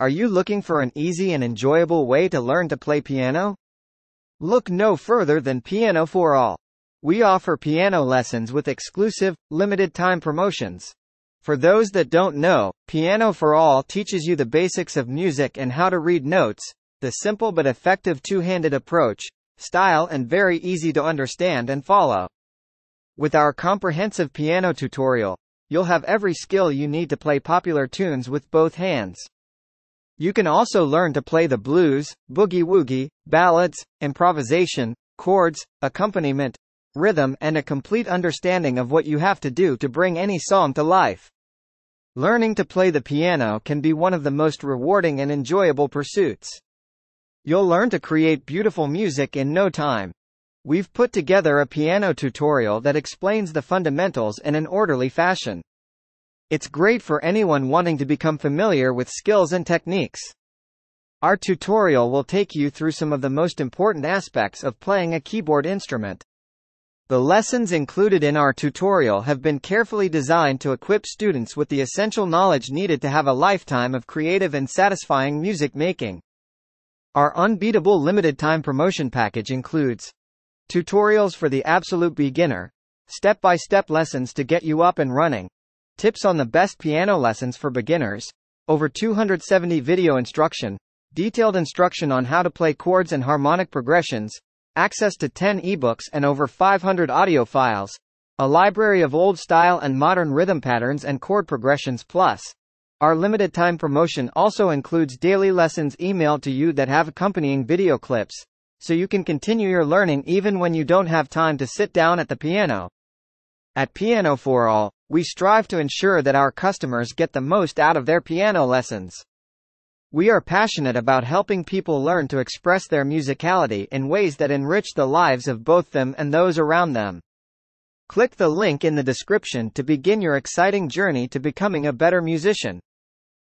Are you looking for an easy and enjoyable way to learn to play piano? Look no further than Pianoforall. We offer piano lessons with exclusive, limited-time promotions. For those that don't know, Pianoforall teaches you the basics of music and how to read notes, the simple but effective two-handed approach, style and very easy to understand and follow. With our comprehensive piano tutorial, you'll have every skill you need to play popular tunes with both hands. You can also learn to play the blues, boogie-woogie, ballads, improvisation, chords, accompaniment, rhythm and a complete understanding of what you have to do to bring any song to life. Learning to play the piano can be one of the most rewarding and enjoyable pursuits. You'll learn to create beautiful music in no time. We've put together a piano tutorial that explains the fundamentals in an orderly fashion. It's great for anyone wanting to become familiar with skills and techniques. Our tutorial will take you through some of the most important aspects of playing a keyboard instrument. The lessons included in our tutorial have been carefully designed to equip students with the essential knowledge needed to have a lifetime of creative and satisfying music making. Our unbeatable limited time promotion package includes tutorials for the absolute beginner, step-by-step lessons to get you up and running, Tips on the best piano lessons for beginners. Over 270 video instruction. Detailed instruction on how to play chords and harmonic progressions. Access to 10 ebooks and over 500 audio files. A library of old style and modern rhythm patterns and chord progressions plus. Our limited time promotion also includes daily lessons emailed to you that have accompanying video clips, so you can continue your learning even when you don't have time to sit down at the piano. At Pianoforall, we strive to ensure that our customers get the most out of their piano lessons. We are passionate about helping people learn to express their musicality in ways that enrich the lives of both them and those around them. Click the link in the description to begin your exciting journey to becoming a better musician.